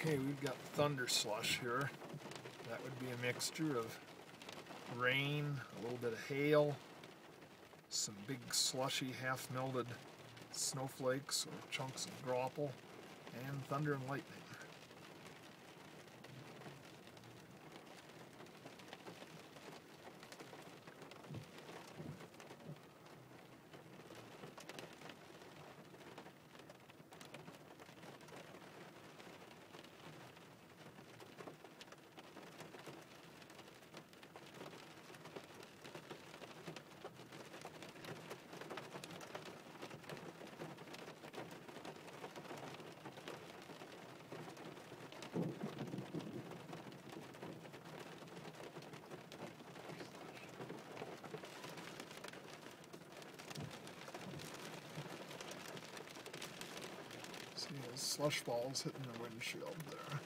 Okay, we've got thunder slush here. That would be a mixture of rain, a little bit of hail, some big slushy half melted snowflakes or chunks of graupel, and thunder and lightning. Those slush balls hitting the windshield there.